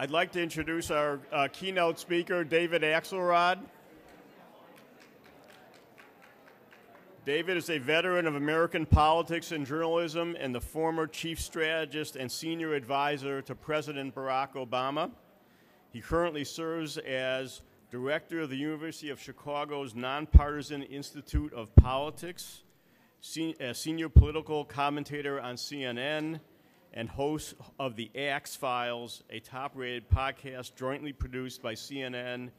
I'd like to introduce our uh, keynote speaker, David Axelrod. David is a veteran of American politics and journalism and the former chief strategist and senior advisor to President Barack Obama. He currently serves as director of the University of Chicago's Nonpartisan Institute of Politics, a senior political commentator on CNN, and host of the Axe Files, a top rated podcast jointly produced by CNN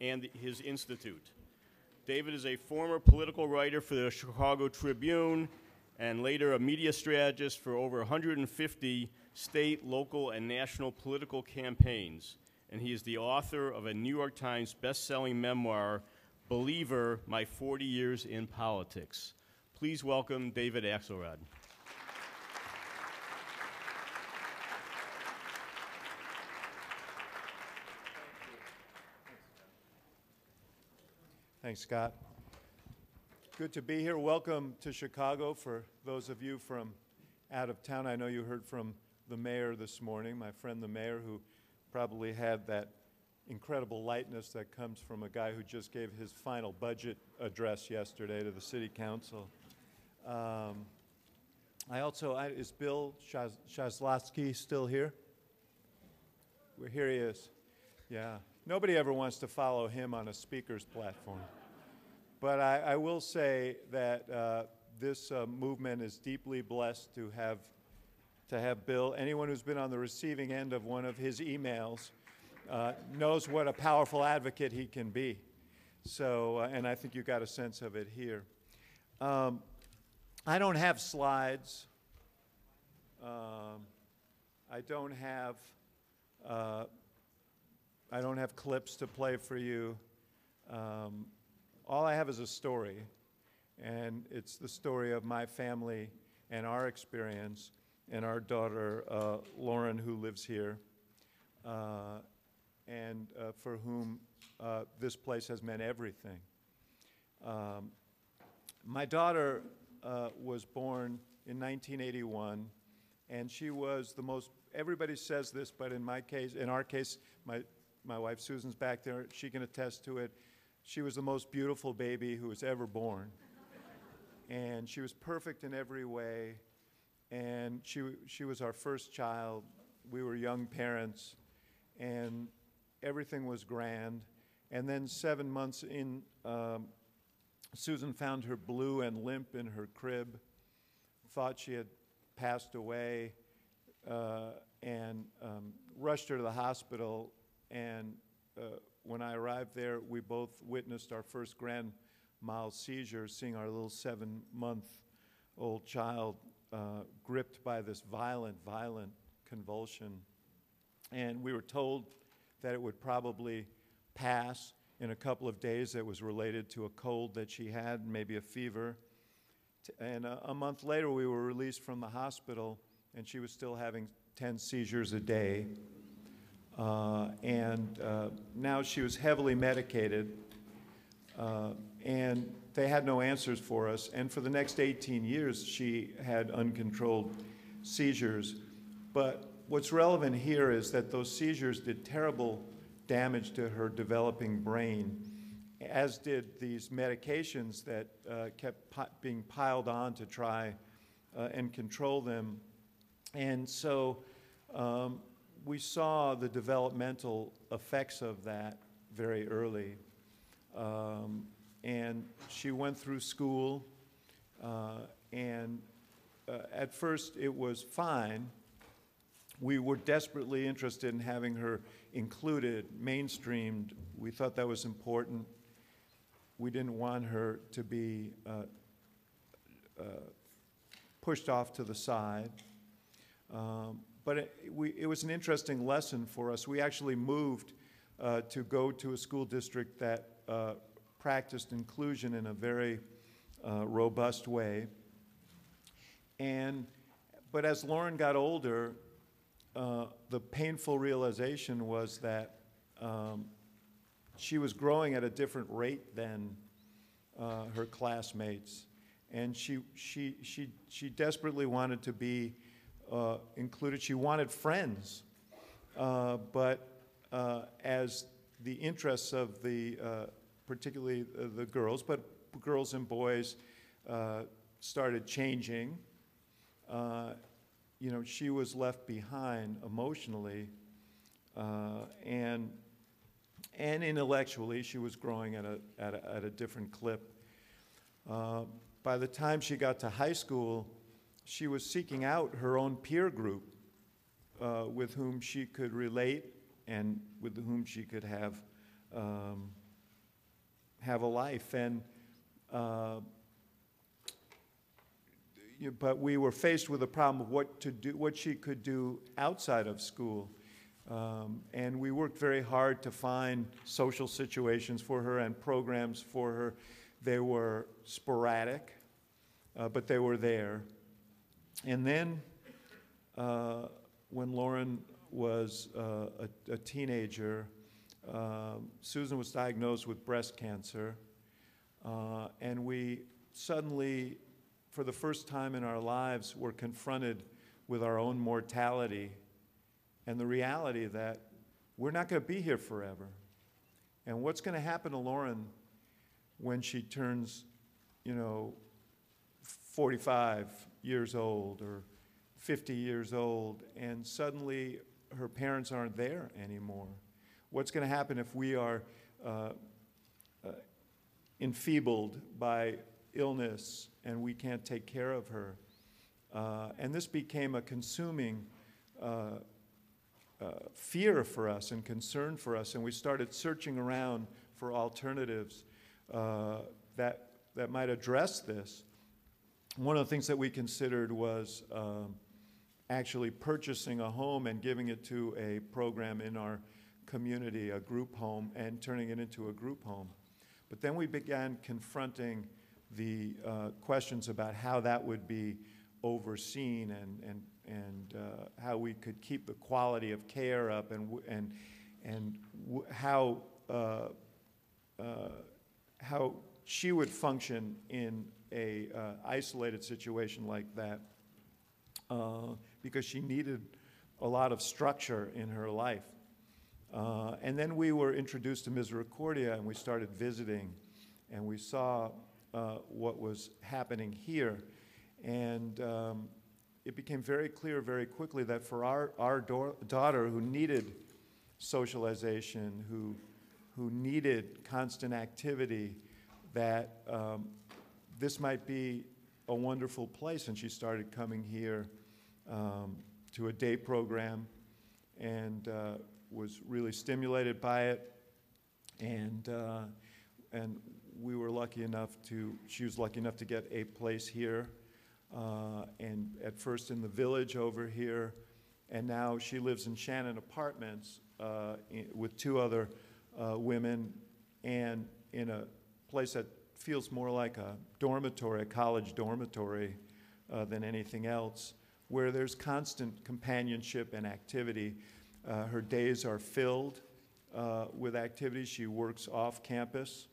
and his institute. David is a former political writer for the Chicago Tribune and later a media strategist for over 150 state, local, and national political campaigns. And he is the author of a New York Times best-selling memoir, Believer, My 40 Years in Politics. Please welcome David Axelrod. Thanks, Scott. Good to be here. Welcome to Chicago for those of you from out of town. I know you heard from the mayor this morning, my friend the mayor, who probably had that incredible lightness that comes from a guy who just gave his final budget address yesterday to the city council. Um, I also, I, is Bill Shaz, Choslovsky still here? Well, here he is. Yeah. Nobody ever wants to follow him on a speaker's platform. But I, I will say that uh, this uh, movement is deeply blessed to have, to have Bill. Anyone who's been on the receiving end of one of his emails uh, knows what a powerful advocate he can be. So, uh, and I think you got a sense of it here. Um, I don't have slides. Um, I don't have uh, I don't have clips to play for you. Um, all I have is a story, and it's the story of my family and our experience, and our daughter, uh, Lauren, who lives here, uh, and uh, for whom uh, this place has meant everything. Um, my daughter uh, was born in 1981, and she was the most everybody says this, but in my case, in our case, my my wife Susan's back there. She can attest to it. She was the most beautiful baby who was ever born. and she was perfect in every way. And she, she was our first child. We were young parents. And everything was grand. And then seven months in, um, Susan found her blue and limp in her crib, thought she had passed away, uh, and um, rushed her to the hospital and uh, when I arrived there, we both witnessed our first grand mal seizure, seeing our little seven month old child uh, gripped by this violent, violent convulsion. And we were told that it would probably pass in a couple of days. It was related to a cold that she had, maybe a fever. And a, a month later, we were released from the hospital, and she was still having 10 seizures a day. Uh, and uh, now she was heavily medicated, uh, and they had no answers for us. And for the next 18 years, she had uncontrolled seizures. But what's relevant here is that those seizures did terrible damage to her developing brain, as did these medications that uh, kept pi being piled on to try uh, and control them. And so um, we saw the developmental effects of that very early. Um, and she went through school, uh, and uh, at first it was fine. We were desperately interested in having her included, mainstreamed. We thought that was important. We didn't want her to be uh, uh pushed off to the side. Um, but it, we, it was an interesting lesson for us. We actually moved uh, to go to a school district that uh, practiced inclusion in a very uh, robust way. And, but as Lauren got older, uh, the painful realization was that um, she was growing at a different rate than uh, her classmates. And she, she, she, she desperately wanted to be uh, included she wanted friends uh, but uh, as the interests of the, uh, particularly the girls, but girls and boys uh, started changing, you know, she was left behind emotionally and, and intellectually. She was growing at a, at a, at a different clip. Uh, by the time she got to high school, she was seeking out her own peer group uh, with whom she could relate and with whom she could have, um, have a life. And uh, but we were faced with a problem of what to do, what she could do outside of school. Um, and we worked very hard to find social situations for her and programs for her. They were sporadic, uh, but they were there. And then, uh, when Lauren was uh, a, a teenager, um, Susan was diagnosed with breast cancer, uh, and we suddenly for the first time in our lives, we're confronted with our own mortality and the reality that we're not going to be here forever. And what's going to happen to Lauren when she turns, you know, 45 years old or 50 years old, and suddenly her parents aren't there anymore? What's going to happen if we are uh, uh, enfeebled by illness and we can't take care of her. Uh, and this became a consuming uh, uh, fear for us and concern for us, and we started searching around for alternatives uh, that, that might address this. One of the things that we considered was um, actually purchasing a home and giving it to a program in our community, a group home, and turning it into a group home. But then we began confronting the uh, questions about how that would be overseen and, and, and uh, how we could keep the quality of care up and, and, and how, uh, uh, how she would function in a uh, isolated situation like that uh, because she needed a lot of structure in her life. Uh, and then we were introduced to Misericordia and we started visiting and we saw uh, what was happening here. And um, it became very clear very quickly that for our, our daughter who needed socialization, who, who needed constant activity, that um, this might be a wonderful place. And she started coming here um, to a day program and uh, was really stimulated by it. And, uh, and we were lucky enough to, she was lucky enough to get a place here. Uh, and at first in the village over here, and now she lives in Shannon Apartments uh, in, with two other uh, women and in a place that feels more like a dormitory, a college dormitory, uh, than anything else, where there's constant companionship and activity. Uh, her days are filled uh, with activities. She works off campus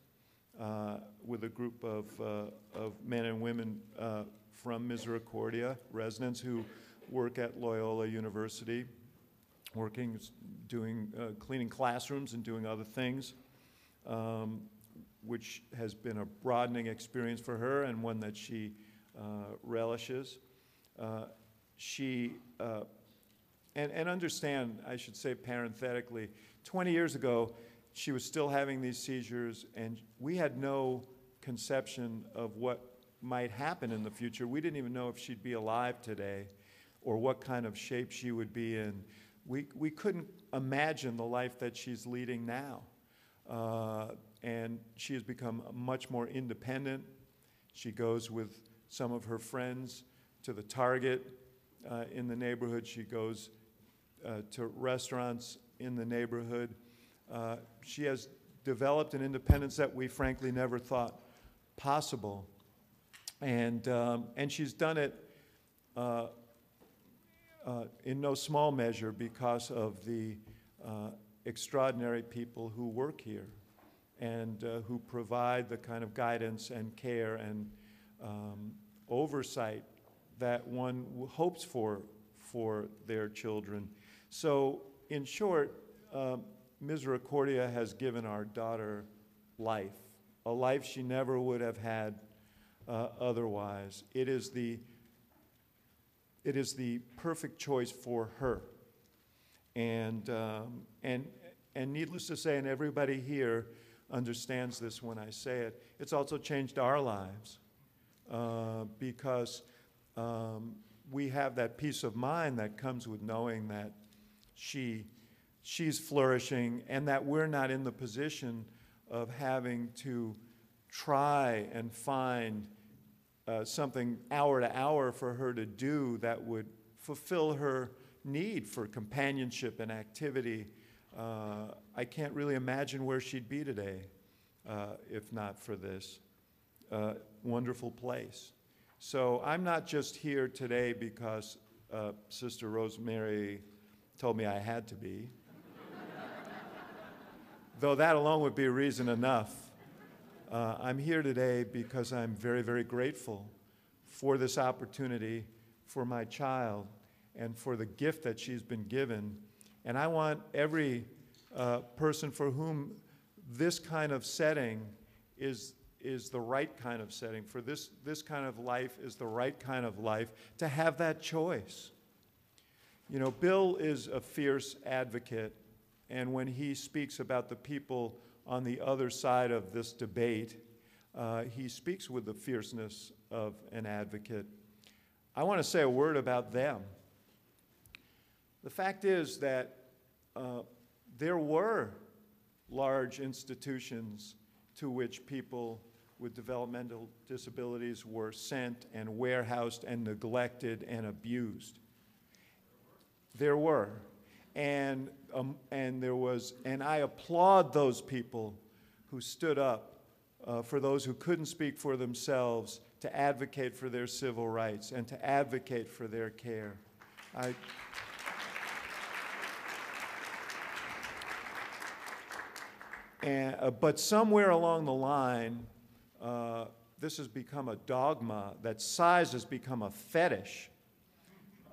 uh, with a group of, uh, of men and women uh, from Misericordia, residents who work at Loyola University, working, doing, cleaning classrooms and doing other things, um, which has been a broadening experience for her and one that she uh, relishes. Uh, she, uh, and, and understand, I should say parenthetically, 20 years ago, she was still having these seizures, and we had no conception of what might happen in the future. We didn't even know if she'd be alive today or what kind of shape she would be in. We, we couldn't imagine the life that she's leading now. Uh, and she has become much more independent. She goes with some of her friends to the Target uh, in the neighborhood. She goes uh, to restaurants in the neighborhood. Uh, she has developed an independence that we frankly never thought possible. And, um, and she's done it uh, uh, in no small measure because of the uh, extraordinary people who work here and uh, who provide the kind of guidance and care and um, oversight that one hopes for for their children. So in short, um, Misericordia has given our daughter life, a life she never would have had uh, otherwise. It is the it is the perfect choice for her. And, um, and, and needless to say, and everybody here understands this when I say it, it's also changed our lives uh, because um, we have that peace of mind that comes with knowing that she, she's flourishing and that we're not in the position of having to try and find uh, something hour to hour for her to do that would fulfill her need for companionship and activity. Uh, I can't really imagine where she'd be today uh, if not for this uh, wonderful place. So I'm not just here today because uh, Sister Rosemary told me I had to be, though that alone would be reason enough. Uh, I'm here today because I'm very, very grateful for this opportunity for my child and for the gift that she's been given. And I want every uh, person for whom this kind of setting is, is the right kind of setting, for this, this kind of life is the right kind of life, to have that choice. You know, Bill is a fierce advocate, and when he speaks about the people on the other side of this debate, uh, he speaks with the fierceness of an advocate. I want to say a word about them. The fact is that uh, there were large institutions to which people with developmental disabilities were sent and warehoused and neglected and abused. There were and, um, and there was, and I applaud those people who stood up uh, for those who couldn't speak for themselves to advocate for their civil rights and to advocate for their care. I, and, uh, but somewhere along the line, uh, this has become a dogma that size has become a fetish.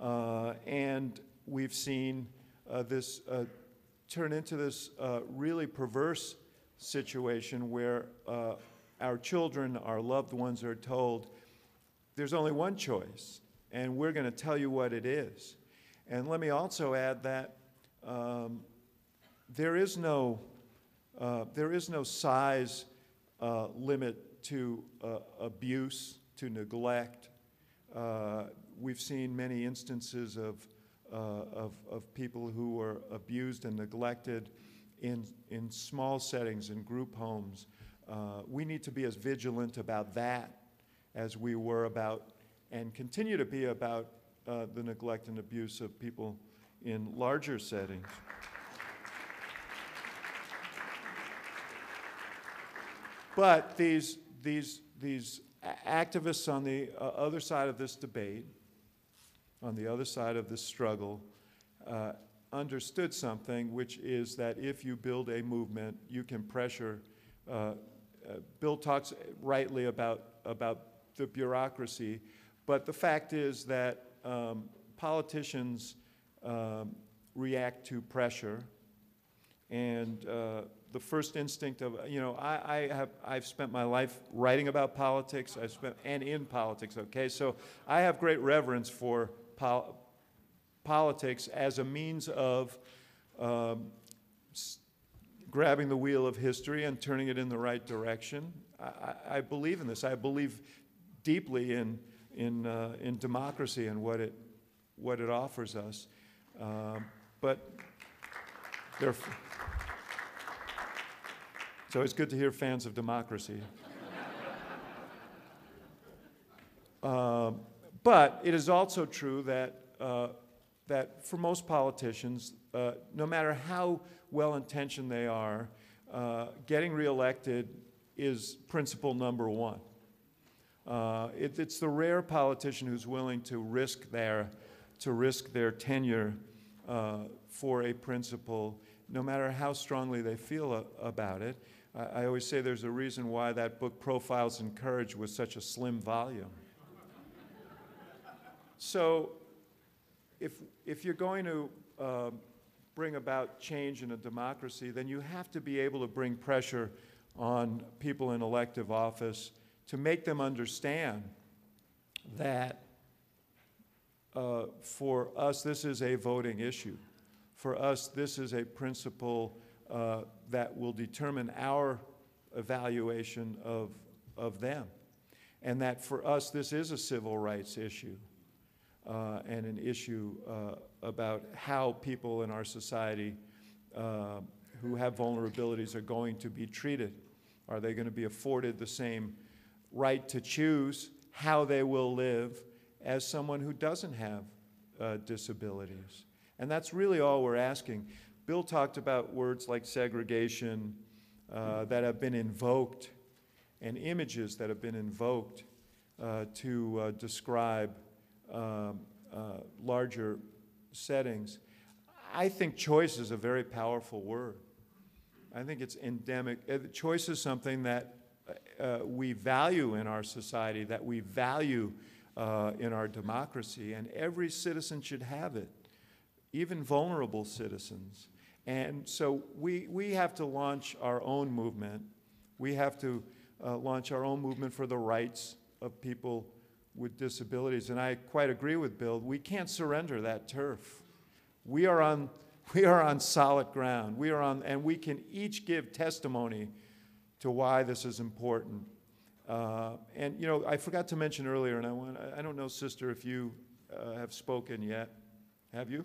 Uh, and we've seen uh, this uh, turn into this uh, really perverse situation where our children, our loved ones are told, there's only one choice, and we're going to tell you what it is. And let me also add that um, there is no uh, there is no size uh, limit to uh, abuse, to neglect. we've seen many instances of uh, of, of people who were abused and neglected in, in small settings, in group homes. Uh, we need to be as vigilant about that as we were about and continue to be about uh, the neglect and abuse of people in larger settings. But these, these, these activists on the uh, other side of this debate on the other side of this struggle uh, understood something, which is that if you build a movement, you can pressure. Uh, uh, Bill talks rightly about, about the bureaucracy, but the fact is that um, politicians um, react to pressure. And uh, the first instinct of, you know, I, I, have, I've spent my life writing about politics, I've spent, and in politics, okay? So I have great reverence for pol- politics as a means of um, s- grabbing the wheel of history and turning it in the right direction. I, I believe in this. I believe deeply in, in, uh, in democracy and what it, what it offers us. Um, but so it's good to hear fans of democracy. Um, but it is also true that, uh, that for most politicians, uh, no matter how well intentioned they are, uh, getting reelected is principle number one. Uh, it, it's the rare politician who's willing to risk their, to risk their tenure uh, for a principle, no matter how strongly they feel a, about it. I, I always say there's a reason why that book, Profiles in Courage, was such a slim volume. So if, if you're going to uh, bring about change in a democracy, then you have to be able to bring pressure on people in elective office to make them understand that uh, for us, this is a voting issue. For us, this is a principle uh, that will determine our evaluation of, of them. And that for us, this is a civil rights issue uh, and an issue uh, about how people in our society uh, who have vulnerabilities are going to be treated. Are they going to be afforded the same right to choose how they will live as someone who doesn't have uh, disabilities? And that's really all we're asking. Bill talked about words like segregation uh, that have been invoked and images that have been invoked uh, to uh, describe um, uh, larger settings. I think choice is a very powerful word. I think it's endemic. Uh, choice is something that uh, we value in our society, that we value in our democracy, and every citizen should have it, even vulnerable citizens. And so we, we have to launch our own movement. We have to uh, launch our own movement for the rights of people with disabilities. And I quite agree with Bill. We can't surrender that turf. We are on, we are on solid ground. We are on, and we can each give testimony to why this is important. Uh, and you know, I forgot to mention earlier, and I want, I don't know, sister, if you uh, have spoken yet. Have you?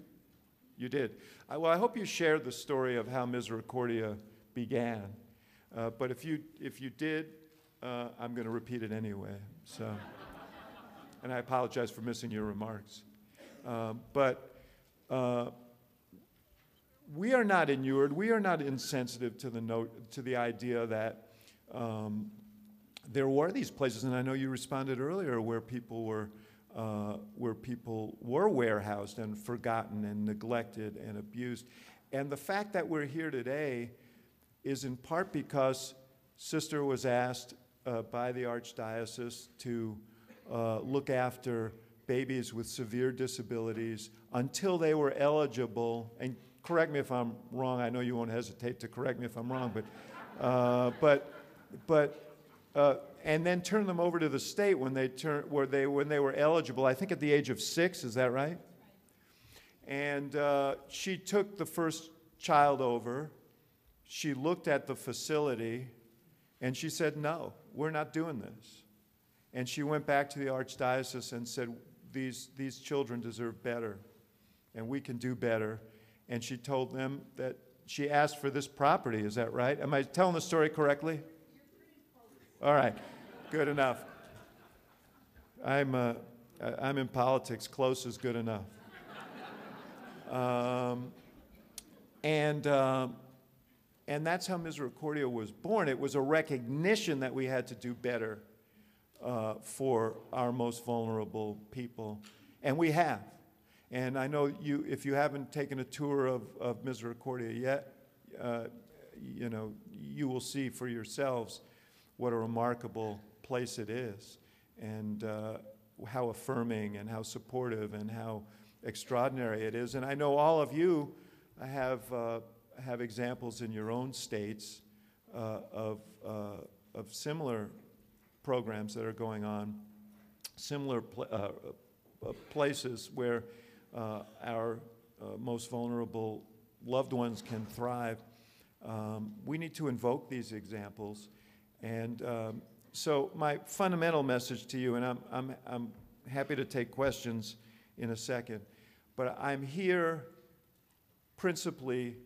You did. I, well, I hope you shared the story of how Misericordia began. Uh, but if you, if you did, uh, I'm going to repeat it anyway. So, and I apologize for missing your remarks. Um, but uh, we are not inured. We are not insensitive to the note, to the idea that um, there were these places, and I know you responded earlier, where people were. Uh, where people were warehoused and forgotten and neglected and abused. And the fact that we're here today is in part because Sister was asked uh, by the Archdiocese to uh, look after babies with severe disabilities until they were eligible. And correct me if I'm wrong. I know you won't hesitate to correct me if I'm wrong, but uh, but but uh, and then turn them over to the state when they turn where they when they were eligible. I think at the age of six. Is that right? And uh, she took the first child over. She looked at the facility, and she said, "No, we're not doing this." And she went back to the archdiocese and said, "These these children deserve better, and we can do better." And she told them that she asked for this property. Is that right? Am I telling the story correctly? All right, good enough. I'm, uh, I'm in politics. Close is good enough. Um, and, um, and that's how Misericordia was born. It was a recognition that we had to do better uh, for our most vulnerable people. And we have. And I know you, if you haven't taken a tour of, of Misericordia yet, uh, you know, you will see for yourselves what a remarkable place it is and uh, how affirming and how supportive and how extraordinary it is. And I know all of you have, uh, have examples in your own states uh, of, uh, of similar programs that are going on, similar pl- uh, uh, places where our most vulnerable loved ones can thrive. Um, we need to invoke these examples. And um, so, my fundamental message to you, and I'm, I'm, I'm happy to take questions in a second, but I'm here principally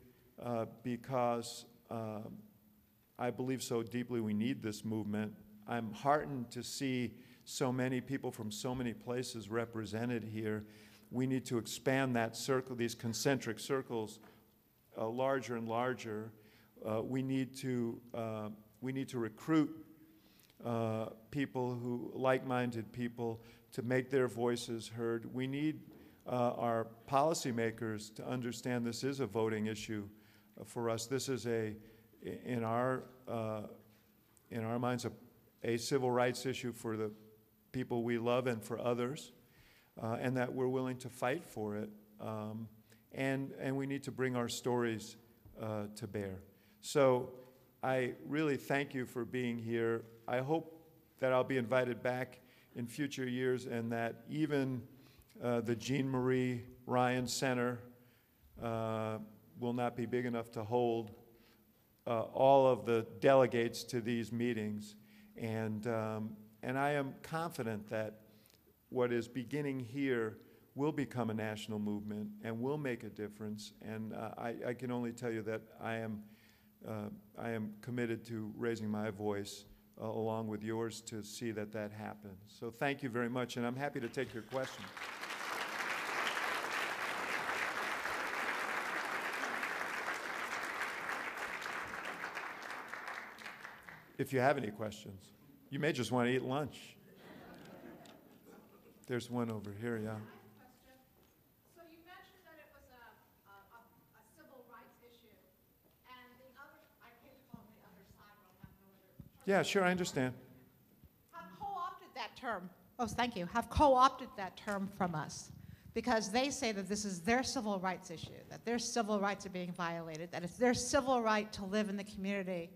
uh, because uh, I believe so deeply we need this movement. I'm heartened to see so many people from so many places represented here. We need to expand that circle, these concentric circles, uh, larger and larger. Uh, we need to uh, we need to recruit uh, people who like-minded people to make their voices heard. We need uh, our policymakers to understand this is a voting issue for us. This is a, in our, uh, in our minds, a, a, civil rights issue for the people we love and for others, uh, and that we're willing to fight for it. Um, and, and we need to bring our stories uh, to bear. So I really thank you for being here. I hope that I'll be invited back in future years and that even uh, the Jean Marie Ryan Center uh, will not be big enough to hold uh, all of the delegates to these meetings. And, um, and I am confident that what is beginning here will become a national movement and will make a difference. And uh, I, I can only tell you that I am, uh, I am committed to raising my voice uh, along with yours to see that that happens. So thank you very much, and I'm happy to take your questions. If you have any questions, you may just want to eat lunch. There's one over here, yeah. So you mentioned that it was a, a, a a civil rights issue, and the other, I hate to call them the other side, but I'll have no other. Yeah, sure, I understand. Have co-opted that term, oh, thank you, have co-opted that term from us, because they say that this is their civil rights issue, that their civil rights are being violated, that it's their civil right to live in the community,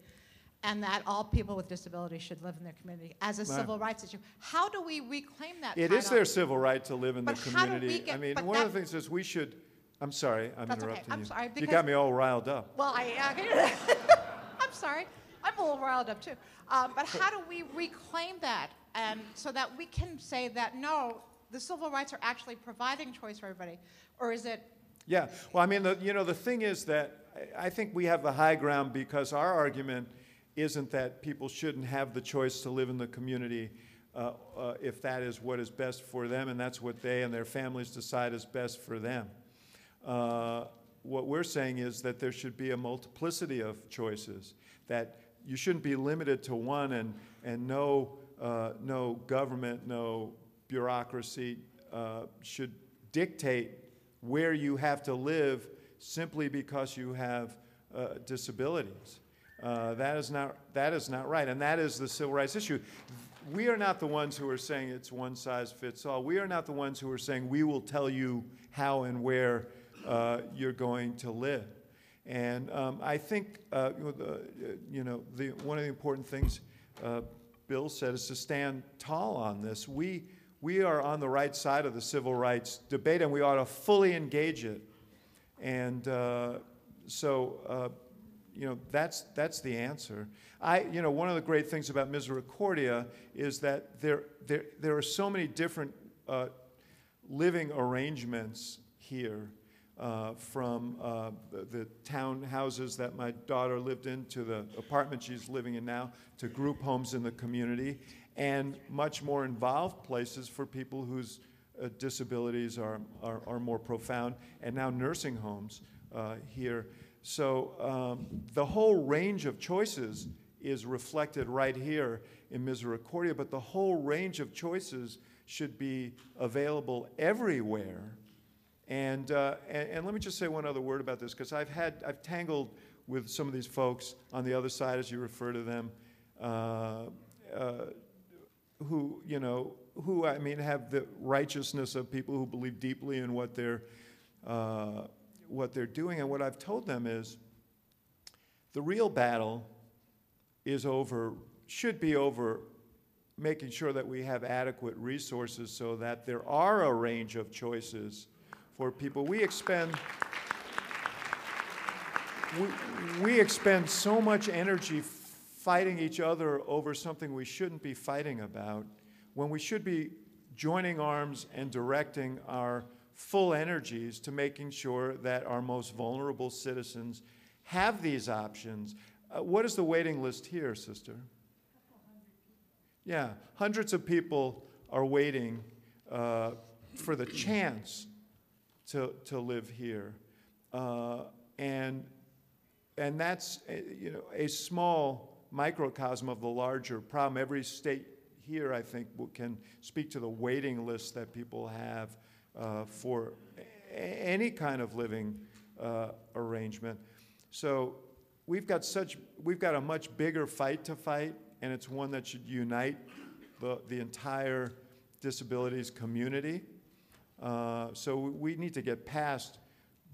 and that all people with disabilities should live in their community as a Right. civil rights issue. How do we reclaim that It is title? their civil right to live in the But how do we community. I mean, one of the things is we should, I'm sorry, I'm That's okay. interrupting I'm you. sorry, You got me all riled up. Well, I, uh, I'm sorry. I'm a little riled up too. Um, but how do we reclaim that and so that we can say that no, the civil rights are actually providing choice for everybody, or is it? Yeah, well, I mean, the, you know, the thing is that I think we have the high ground because our argument isn't that people shouldn't have the choice to live in the community uh, uh, if that is what is best for them and that's what they and their families decide is best for them. Uh, what we're saying is that there should be a multiplicity of choices, that you shouldn't be limited to one and, and no, uh, no government, no bureaucracy uh, should dictate where you have to live simply because you have uh, disabilities. Uh, that, is not, that is not right, and that is the civil rights issue. We are not the ones who are saying it's one size fits all. We are not the ones who are saying we will tell you how and where uh, you're going to live. And um, I think uh, you know, the, uh, you know the, one of the important things uh, Bill said is to stand tall on this. We, we are on the right side of the civil rights debate, and we ought to fully engage it. And uh, so, uh, you know, that's, that's the answer. I, you know, one of the great things about Misericordia is that there, there, there are so many different uh, living arrangements here. Uh, from uh, the, the townhouses that my daughter lived in to the apartment she's living in now to group homes in the community and much more involved places for people whose uh, disabilities are, are, are more profound and now nursing homes uh, here. So um, the whole range of choices is reflected right here in Misericordia, but the whole range of choices should be available everywhere. And, uh, and, and let me just say one other word about this, because I've had, I've tangled with some of these folks on the other side, as you refer to them, uh, uh, who, you know, who, I mean, have the righteousness of people who believe deeply in what they're, uh, what they're doing. And what I've told them is the real battle is over, should be over making sure that we have adequate resources so that there are a range of choices for people. We expend we, we expend so much energy fighting each other over something we shouldn't be fighting about when we should be joining arms and directing our full energies to making sure that our most vulnerable citizens have these options. Uh, what is the waiting list here, sister? Yeah, hundreds of people are waiting uh, for the chance to, to live here. Uh, and, and that's uh, you know, a small microcosm of the larger problem. Every state here, I think, can speak to the waiting list that people have uh, for any kind of living uh, arrangement. So we've got such, we've got a much bigger fight to fight, and it's one that should unite the, the entire disabilities community. Uh, so we need to get past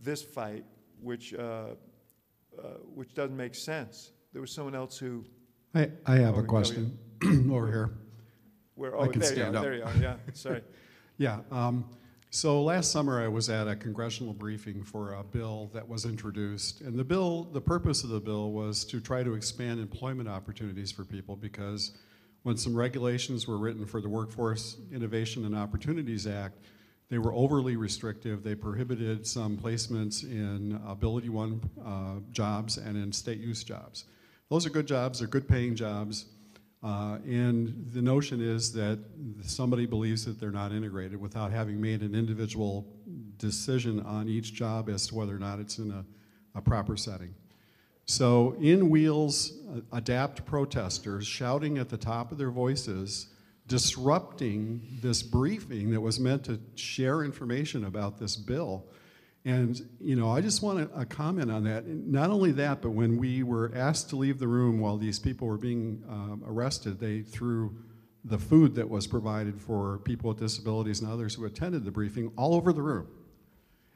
this fight, which, uh, uh, which doesn't make sense. There was someone else who, I, I have Oh, a question over here. where, I oh, can there you stand are, up. there you are, yeah, sorry. Yeah, um, so last summer I was at a congressional briefing for a bill that was introduced. And the bill, the purpose of the bill was to try to expand employment opportunities for people because when some regulations were written for the Workforce Innovation and Opportunities Act, they were overly restrictive. They prohibited some placements in AbilityOne uh, jobs and in state use jobs. Those are good jobs, they're good paying jobs. Uh, and the notion is that somebody believes that they're not integrated without having made an individual decision on each job as to whether or not it's in a, a proper setting. So, in Wheels, uh, adapt protesters shouting at the top of their voices, disrupting this briefing that was meant to share information about this bill. And, you know, I just want a comment on that. Not only that, but when we were asked to leave the room while these people were being um, arrested, they threw the food that was provided for people with disabilities and others who attended the briefing all over the room.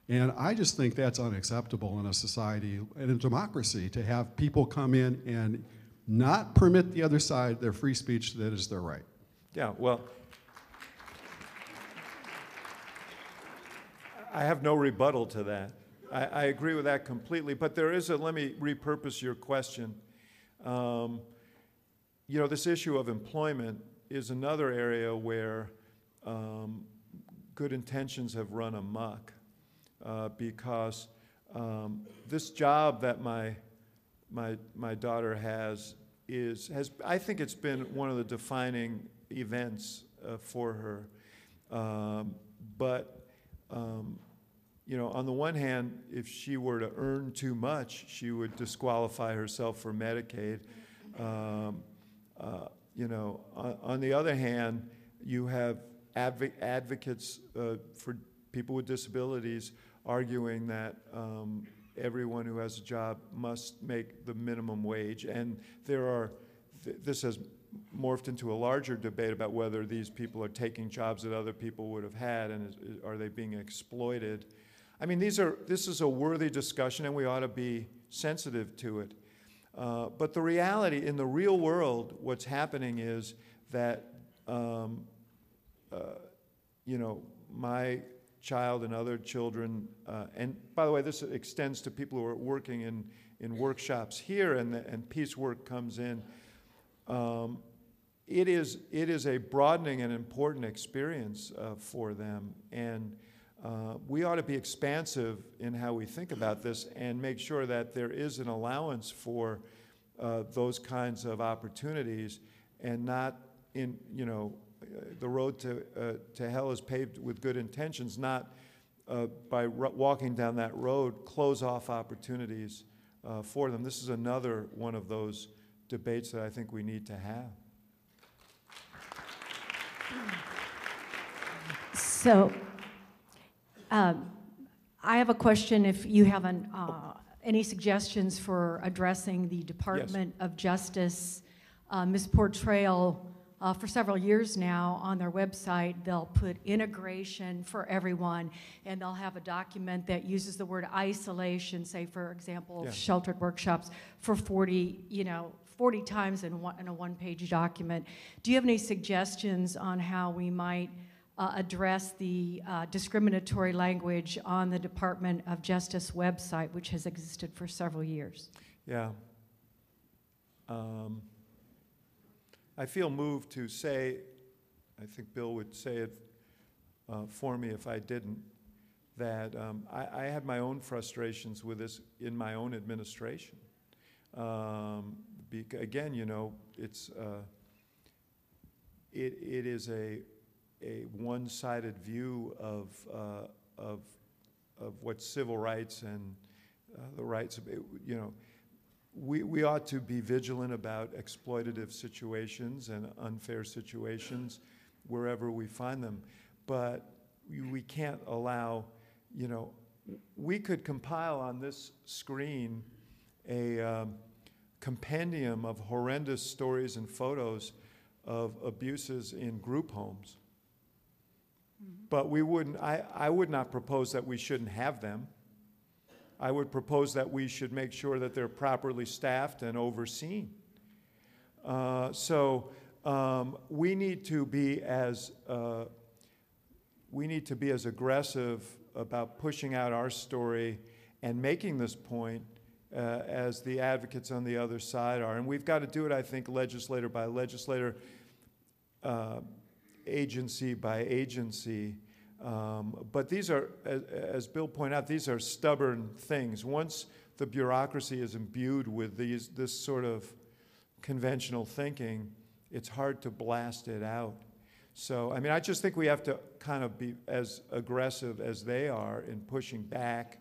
And I just think that's unacceptable in a society, in a democracy, to have people come in and not permit the other side their free speech that is their right. Yeah, well, I have no rebuttal to that. I, I agree with that completely, but there is a, let me repurpose your question. Um, you know, this issue of employment is another area where um, good intentions have run amok uh, because um, this job that my, my, my daughter has is, has, I think it's been one of the defining events uh, for her. Um, but, um, you know, on the one hand, if she were to earn too much, she would disqualify herself for Medicaid. Um, uh, you know, on, on the other hand, you have advo- advocates uh, for people with disabilities arguing that um, everyone who has a job must make the minimum wage. And there are, th- this has morphed into a larger debate about whether these people are taking jobs that other people would have had and is, is- are they being exploited. I mean, these are, this is a worthy discussion and we ought to be sensitive to it. Uh, but the reality, in the real world, what's happening is that, um, uh, you know, my child and other children, uh, and by the way, this extends to people who are working in, in workshops here, and, the, and piecework comes in. Um, it is, it is a broadening and important experience uh, for them. And uh, we ought to be expansive in how we think about this and make sure that there is an allowance for uh, those kinds of opportunities and not in, you know, the road to, uh, to hell is paved with good intentions, not uh, by ru- walking down that road, close off opportunities uh, for them. This is another one of those debates that I think we need to have. So, um, I have a question if you have an, uh, any suggestions for addressing the Department of Justice uh, misportrayal. Uh, For several years now, on their website, they'll put integration for everyone, and they'll have a document that uses the word isolation, say, for example, Yeah. sheltered workshops, for 40, you know, 40 times in one, in a one-page document. Do you have any suggestions on how we might uh, address the uh, discriminatory language on the Department of Justice website, which has existed for several years? Yeah. Um, I feel moved to say, I think Bill would say it uh, for me if I didn't, that um, I, I had my own frustrations with this in my own administration. Um, again, you know, it's uh, it, it is a a one-sided view of uh, of of what civil rights and uh, the rights of you know we, we ought to be vigilant about exploitative situations and unfair situations wherever we find them. But we, we can't allow, you know, we could compile on this screen a um, compendium of horrendous stories and photos of abuses in group homes. But we wouldn't, I, I would not propose that we shouldn't have them. I would propose that we should make sure that they're properly staffed and overseen. Uh, so um, we need to be as uh, we need to be as aggressive about pushing out our story and making this point uh, as the advocates on the other side are. And we've got to do it, I think, legislator by legislator, uh, agency by agency. Um, but these are, as, as Bill pointed out, these are stubborn things. Once the bureaucracy is imbued with these, this sort of conventional thinking, it's hard to blast it out. So, I mean, I just think we have to kind of be as aggressive as they are in pushing back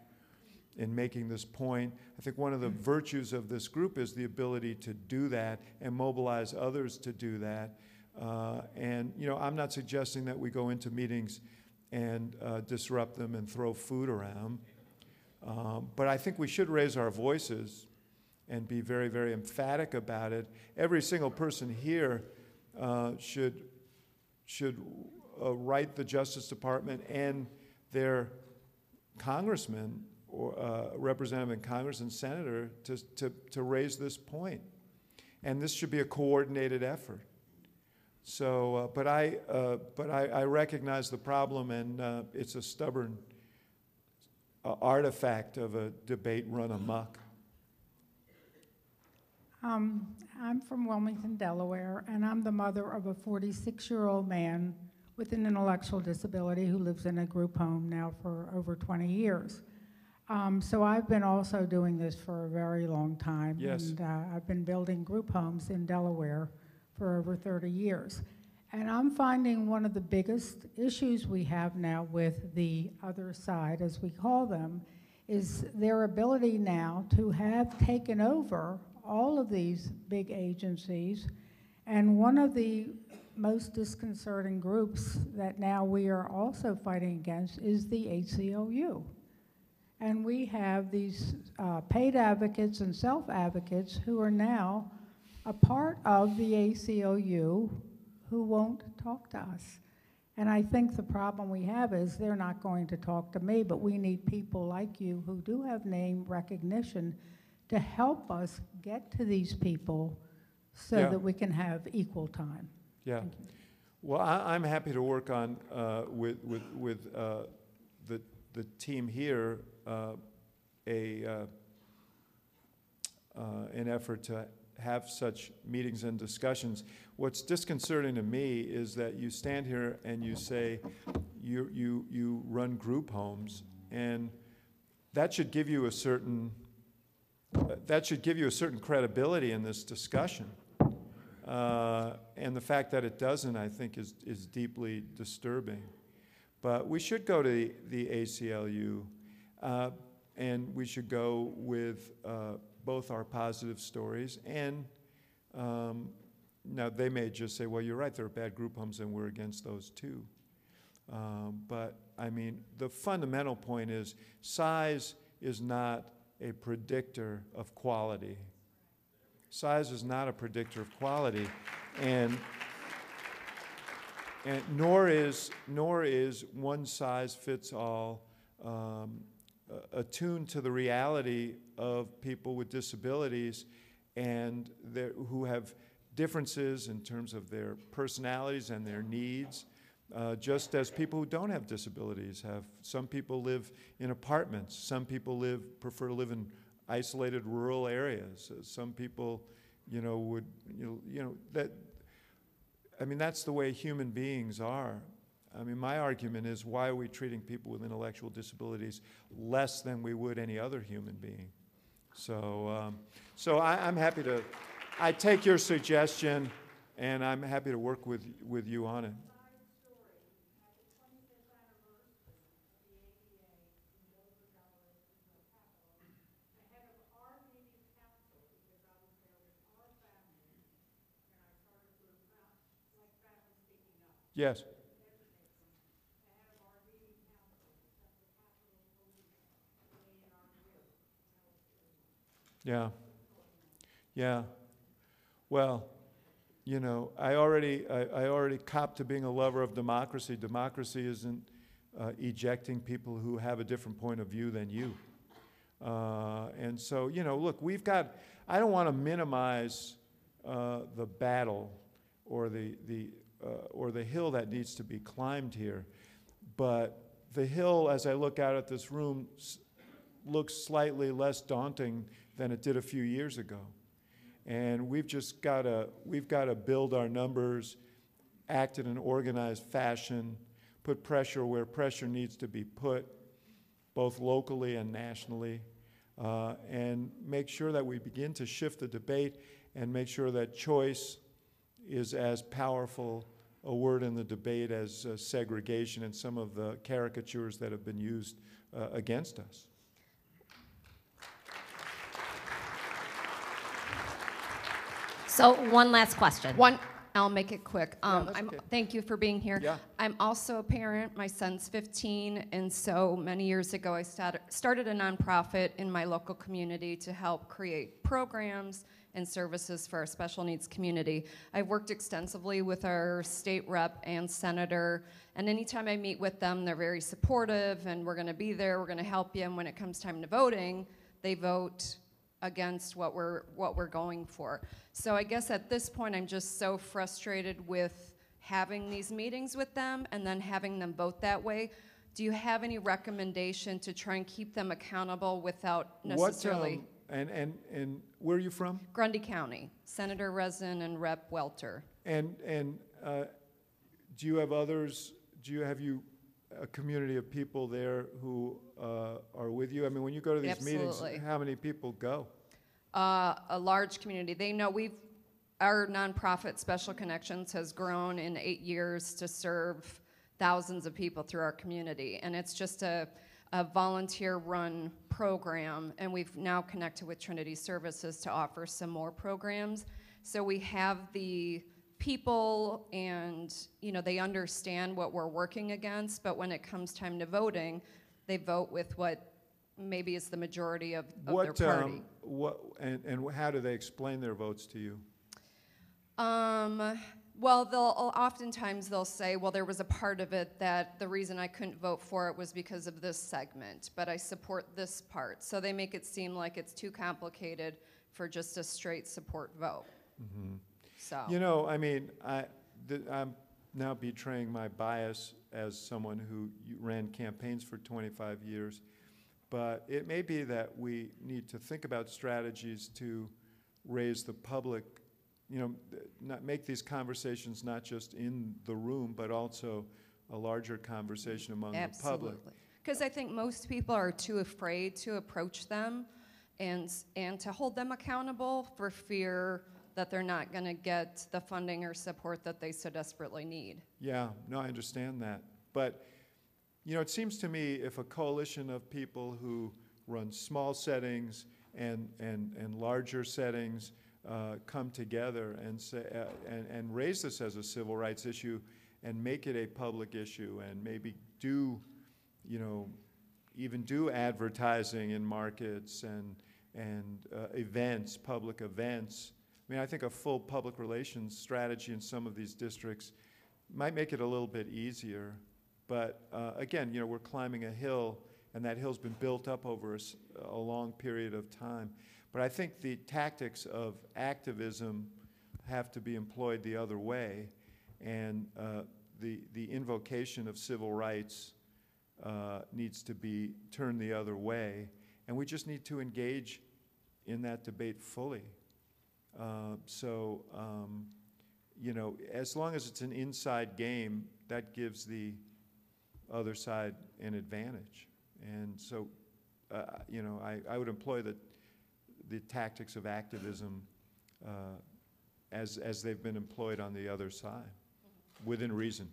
in making this point. I think one of the virtues of this group is the ability to do that and mobilize others to do that. Uh, and, you know, I'm not suggesting that we go into meetings and uh, disrupt them and throw food around. Um, but I think we should raise our voices and be very, very emphatic about it. Every single person here uh, should, should uh, write the Justice Department and their congressman or uh, representative in Congress and senator to, to, to raise this point. And this should be a coordinated effort. So, uh, but I, uh, but I, I recognize the problem, and uh, it's a stubborn uh, artifact of a debate run amok. Um, I'm from Wilmington, Delaware, and I'm the mother of a 46-year-old man with an intellectual disability who lives in a group home now for over 20 years. Um, so I've been also doing this for a very long time. Yes. And uh, I've been building group homes in Delaware for over 30 years. And I'm finding one of the biggest issues we have now with the other side, as we call them, is their ability now to have taken over all of these big agencies. And one of the most disconcerting groups that now we are also fighting against is the ACLU. And we have these uh, paid advocates and self-advocates who are now a part of the ACLU who won't talk to us. And I think the problem we have is they're not going to talk to me, but we need people like you who do have name recognition to help us get to these people so Yeah. that we can have equal time. Yeah. Well, I, I'm happy to work on uh, with with with uh, the the team here a uh, uh, an effort to have such meetings and discussions. What's disconcerting to me is that you stand here and you say you you you run group homes, and that should give you a certain uh, that should give you a certain credibility in this discussion. Uh, and the fact that it doesn't, I think, is, is deeply disturbing. But we should go to the, the ACLU, uh, and we should go with uh, both our positive stories and um, now they may just say, well, you're right, there are bad group homes, and we're against those too. Um, but I mean, the fundamental point is size is not a predictor of quality. Size is not a predictor of quality, and, and nor is nor is one size fits all um, attuned to the reality of people with disabilities and who have differences in terms of their personalities and their needs. Uh, just as people who don't have disabilities have. Some people live in apartments. Some people live prefer to live in isolated rural areas. Uh, Some people, you know, would you know, you know that. I mean, that's the way human beings are. I mean, my argument is why are we treating people with intellectual disabilities less than we would any other human being? So, um, so I, I'm happy to. I take your suggestion, and I'm happy to work with with you on it. Yes. Yeah. Yeah. Well, you know, I already, I, I already copped to being a lover of democracy. Democracy isn't uh, ejecting people who have a different point of view than you. Uh, and so, you know, look, we've got, I don't want to minimize uh, the battle or the, the, uh, or the hill that needs to be climbed here. But the hill, as I look out at this room, looks slightly less daunting than it did a few years ago. And we've just got to, we've got to build our numbers, act in an organized fashion, put pressure where pressure needs to be put, both locally and nationally, uh, and make sure that we begin to shift the debate and make sure that choice is as powerful a word in the debate as uh, segregation and some of the caricatures that have been used uh, against us. So one last question. One, I'll make it quick. Um, that's I'm, okay. thank you for being here. Yeah. I'm also a parent. My son's 15, and so many years ago, I started, started a nonprofit in my local community to help create programs and services for our special needs community. I've worked extensively with our state rep and senator, and anytime I meet with them, they're very supportive, and we're going to be there, we're going to help you. And when it comes time to voting, they vote against what we're what we're going for. So I guess at this point I'm just so frustrated with having these meetings with them and then having them vote that way. Do you have any recommendation to try and keep them accountable without necessarily What, um, and, and, and where are you from? Grundy County, Senator Rezin and Rep Welter? And, and uh, do you have others, do you, have you, a community of people there who uh, are with you? I mean, when you go to these meetings, how many people go? Uh, a large community. They know we've, our nonprofit Special Connections has grown in eight years to serve thousands of people through our community. And it's just a, a volunteer run program. And we've now connected with Trinity Services to offer some more programs. So we have the people and you know they understand what we're working against but when it comes time to voting they vote with what maybe is the majority of, of their party um, what, and, and how do they explain their votes to you? Um, well, they'll oftentimes they'll say, well, there was a part of it that the reason I couldn't vote for it was because of this segment, but I support this part. So they make it seem like it's too complicated for just a straight support vote. So You know, I mean, I, th- I'm now betraying my bias as someone who ran campaigns for 25 years. But it may be that we need to think about strategies to raise the public, you know, not make these conversations not just in the room, but also a larger conversation among the public. absolutely, because I think most people are too afraid to approach them, and and to hold them accountable for fear that they're not going to get the funding or support that they so desperately need. Yeah, no, I understand that. But, you know, it seems to me if a coalition of people who run small settings and, and, and larger settings uh, come together and, say, uh, and, and raise this as a civil rights issue and make it a public issue and maybe do, you know, even do advertising in markets and, and uh, events, public events. I mean, I think a full public relations strategy in some of these districts might make it a little bit easier. But uh, again, you know, we're climbing a hill, and that hill's been built up over a long period of time. But I think the tactics of activism have to be employed the other way, and uh, the, the invocation of civil rights uh, needs to be turned the other way. And we just need to engage in that debate fully. Uh, so, um, you know, as long as it's an inside game, that gives the other side an advantage. And so, uh, you know, I, I would employ the, the tactics of activism uh, as, as they've been employed on the other side, within reason.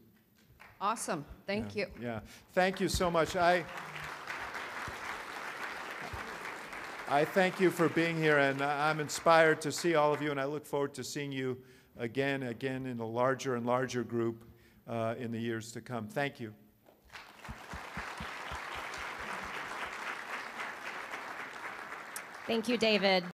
Awesome, thank Yeah, you. Yeah, thank you so much. I, I thank you for being here, and I'm inspired to see all of you, and I look forward to seeing you again, again in a larger and larger group uh, in the years to come. Thank you. Thank you, David.